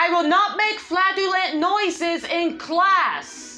I will not make flatulent noises in class.